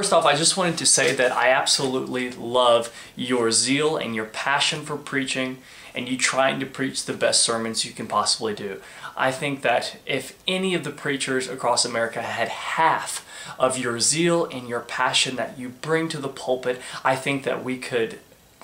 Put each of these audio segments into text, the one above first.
First off, I just wanted to say that I absolutely love your zeal and your passion for preaching and you trying to preach the best sermons you can possibly do. I think that if any of the preachers across America had half of your zeal and your passion that you bring to the pulpit, I think that we could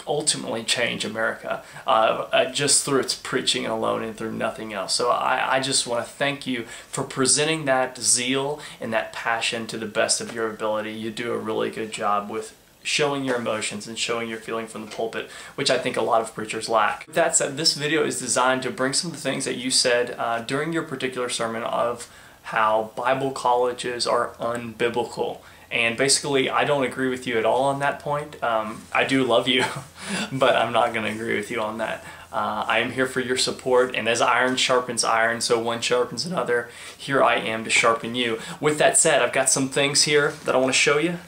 ultimately change America uh, uh, just through its preaching alone and through nothing else. So I, I just want to thank you for presenting that zeal and that passion to the best of your ability. You do a really good job with showing your emotions and showing your feeling from the pulpit, which I think a lot of preachers lack. With that said, this video is designed to bring some of the things that you said uh, during your particular sermon of how Bible colleges are unbiblical. And basically, I don't agree with you at all on that point. Um, I do love you, but I'm not going to agree with you on that. Uh, I am here for your support, and as iron sharpens iron, so one sharpens another. Here I am to sharpen you. With that said, I've got some things here that I want to show you.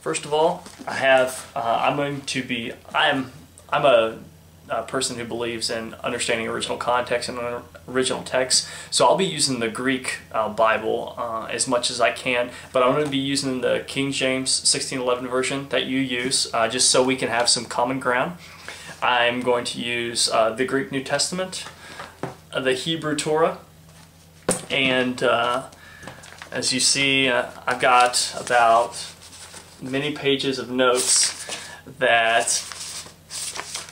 First of all, I have, uh, I'm going to be, I'm, I'm a a person who believes in understanding original context and original text. So I'll be using the Greek uh, Bible uh, as much as I can, but I'm going to be using the King James 1611 version that you use, uh, just so we can have some common ground. I'm going to use uh, the Greek New Testament, uh, the Hebrew Torah, and as you see, I've got about many pages of notes that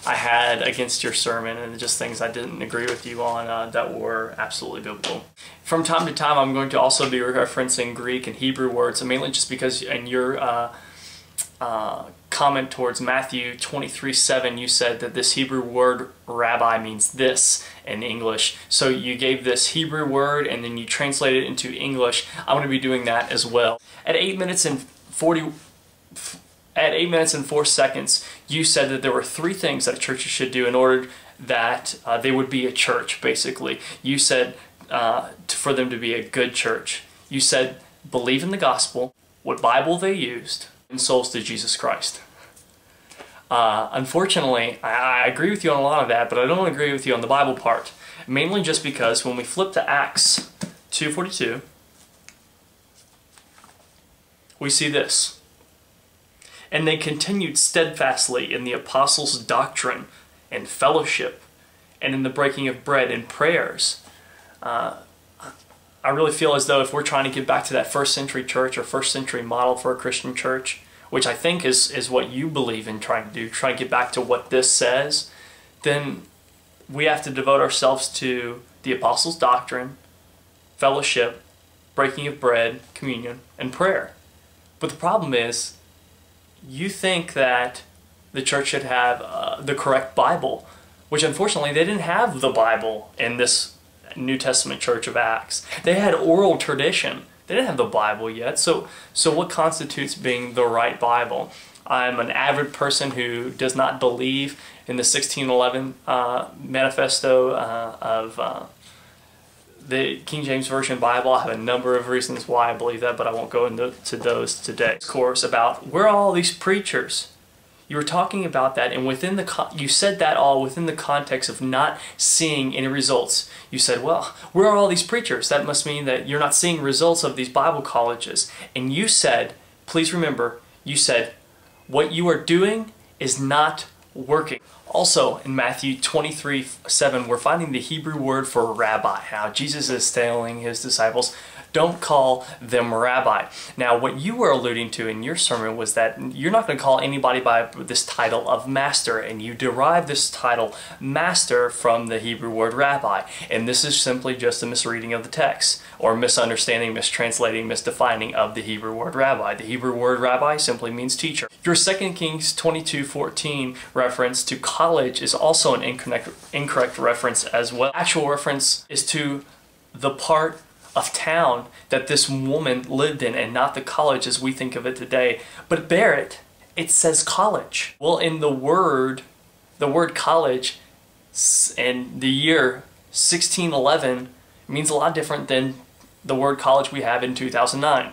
I had against your sermon and just things I didn't agree with you on uh, that were absolutely biblical. From time to time, I'm going to also be referencing Greek and Hebrew words, mainly just because in your uh, uh, comment towards Matthew 23 7, you said that this Hebrew word rabbi means this in English. So you gave this Hebrew word and then you translated it into English. I'm going to be doing that as well. At 8 minutes and 40 at 8 minutes and 4 seconds, you said that there were three things that churches should do in order that uh, they would be a church, basically. You said uh, for them to be a good church. You said believe in the gospel, what Bible they used, and souls to Jesus Christ. Uh, unfortunately, I, I agree with you on a lot of that, but I don't agree with you on the Bible part. Mainly just because when we flip to Acts 2.42, we see this. And they continued steadfastly in the apostles' doctrine and fellowship and in the breaking of bread and prayers. Uh, I really feel as though if we're trying to get back to that first century church or first century model for a Christian church, which I think is, is what you believe in trying to do, trying to get back to what this says, then we have to devote ourselves to the apostles' doctrine, fellowship, breaking of bread, communion, and prayer. But the problem is, you think that the church should have uh, the correct Bible, which unfortunately they didn't have the Bible in this New Testament church of Acts. They had oral tradition. They didn't have the Bible yet. So, so what constitutes being the right Bible? I'm an avid person who does not believe in the 1611 uh, manifesto uh, of uh, the King James Version Bible. I have a number of reasons why I believe that, but I won't go into those today. Of course, about where are all these preachers? You were talking about that, and within the you said that all within the context of not seeing any results. You said, "Well, where are all these preachers?" That must mean that you're not seeing results of these Bible colleges. And you said, please remember, you said, what you are doing is not working. Also, in Matthew 23 7, we're finding the Hebrew word for rabbi. Now, Jesus is telling his disciples, don't call them rabbi. Now, what you were alluding to in your sermon was that you're not going to call anybody by this title of master, and you derive this title master from the Hebrew word rabbi. And this is simply just a misreading of the text, or misunderstanding, mistranslating, misdefining of the Hebrew word rabbi. The Hebrew word rabbi simply means teacher. Your 2 Kings 22:14 reference to college is also an incorrect, incorrect reference as well. Actual reference is to the part of town that this woman lived in and not the college as we think of it today. But Baret, it says college. Well, in the word, the word college and the year 1611 means a lot different than the word college we have in 2009.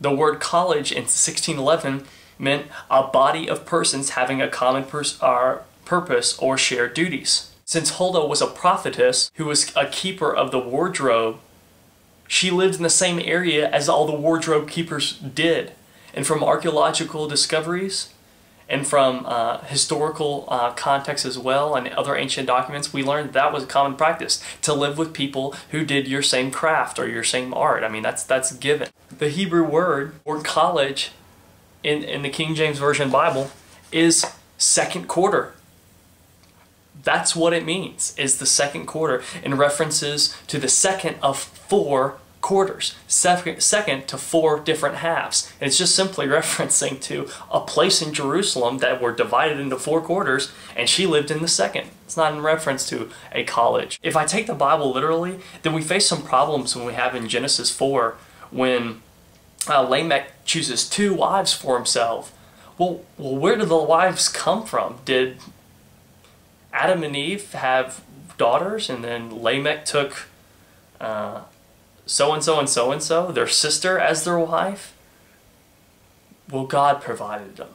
The word college in 1611 meant a body of persons having a common pers uh, purpose or shared duties. Since Huldah was a prophetess who was a keeper of the wardrobe she lived in the same area as all the wardrobe keepers did. And from archaeological discoveries and from uh, historical uh, context as well and other ancient documents, we learned that was a common practice to live with people who did your same craft or your same art. I mean, that's that's given. The Hebrew word or college in, in the King James Version Bible is second quarter. That's what it means, is the second quarter, in references to the second of four quarters, second, to four different halves. And it's just simply referencing to a place in Jerusalem that were divided into four quarters, and she lived in the second. It's not in reference to a college. If I take the Bible literally, then we face some problems when we have in Genesis 4 when uh, Lamech chooses two wives for himself. Well, well, where did the wives come from? Did Adam and Eve have daughters, and then Lamech took so and so and so and so, their sister, as their wife? Well, God provided them.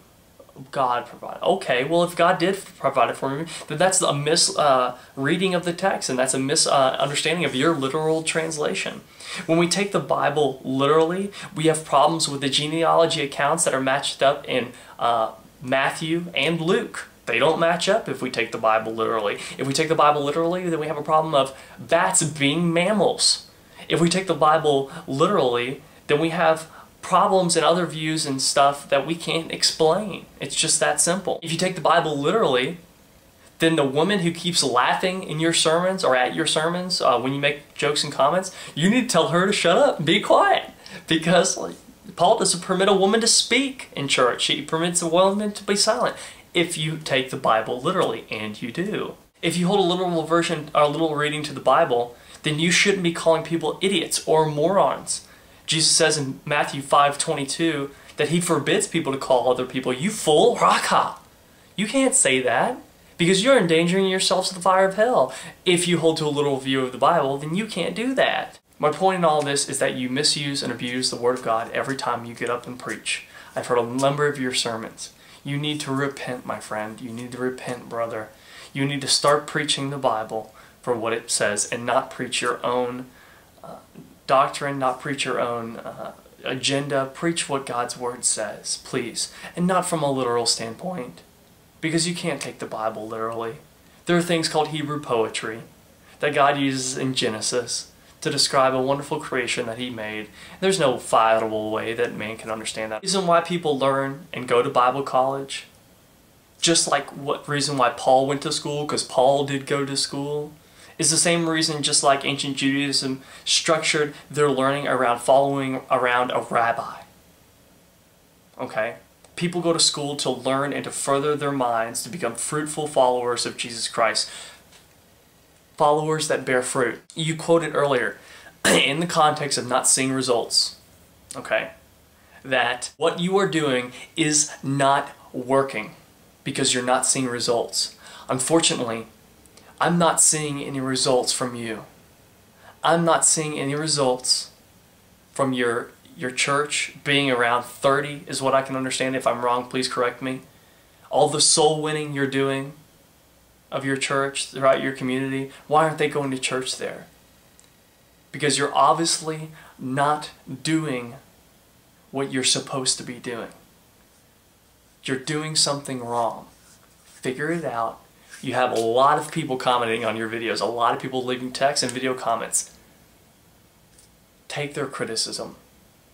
God provided. Okay, well, if God did provide it for me, then that's a misreading uh, of the text, and that's a misunderstanding uh, of your literal translation. When we take the Bible literally, we have problems with the genealogy accounts that are matched up in uh, Matthew and Luke. They don't match up if we take the Bible literally. If we take the Bible literally, then we have a problem of bats being mammals. If we take the Bible literally, then we have problems and other views and stuff that we can't explain. It's just that simple. If you take the Bible literally, then the woman who keeps laughing in your sermons or at your sermons uh, when you make jokes and comments, you need to tell her to shut up and be quiet because like, Paul doesn't permit a woman to speak in church. He permits a woman to be silent if you take the Bible literally, and you do. If you hold a literal version or a little reading to the Bible, then you shouldn't be calling people idiots or morons. Jesus says in Matthew 5:22 that he forbids people to call other people you fool Raca. You can't say that because you're endangering yourselves to the fire of hell. If you hold to a literal view of the Bible, then you can't do that. My point in all this is that you misuse and abuse the Word of God every time you get up and preach. I've heard a number of your sermons. You need to repent, my friend. You need to repent, brother. You need to start preaching the Bible for what it says and not preach your own uh, doctrine, not preach your own uh, agenda. Preach what God's Word says, please, and not from a literal standpoint, because you can't take the Bible literally. There are things called Hebrew poetry that God uses in Genesis to describe a wonderful creation that He made. There's no viable way that man can understand that. Reason why people learn and go to Bible college, just like what reason why Paul went to school, because Paul did go to school, is the same reason just like ancient Judaism structured their learning around following around a rabbi. Okay? People go to school to learn and to further their minds to become fruitful followers of Jesus Christ. Followers that bear fruit. You quoted earlier, in the context of not seeing results, okay, that what you are doing is not working because you're not seeing results. Unfortunately, I'm not seeing any results from you. I'm not seeing any results from your your church being around 30 is what I can understand. If I'm wrong, please correct me. All the soul winning you're doing of your church throughout your community, why aren't they going to church there? Because you're obviously not doing what you're supposed to be doing. You're doing something wrong. Figure it out you have a lot of people commenting on your videos, a lot of people leaving text and video comments. Take their criticism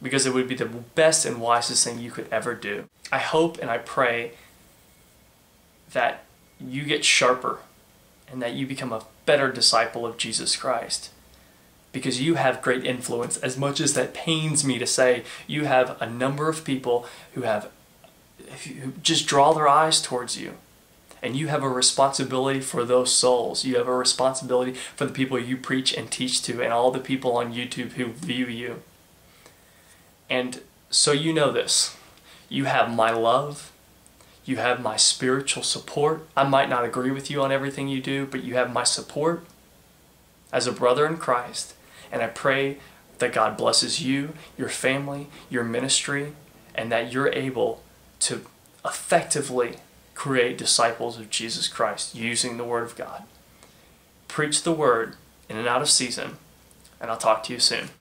because it would be the best and wisest thing you could ever do. I hope and I pray that you get sharper and that you become a better disciple of Jesus Christ because you have great influence as much as that pains me to say you have a number of people who have who just draw their eyes towards you and you have a responsibility for those souls. You have a responsibility for the people you preach and teach to and all the people on YouTube who view you. And so you know this. You have my love. You have my spiritual support. I might not agree with you on everything you do, but you have my support as a brother in Christ. And I pray that God blesses you, your family, your ministry, and that you're able to effectively create disciples of Jesus Christ using the Word of God. Preach the Word in and out of season, and I'll talk to you soon.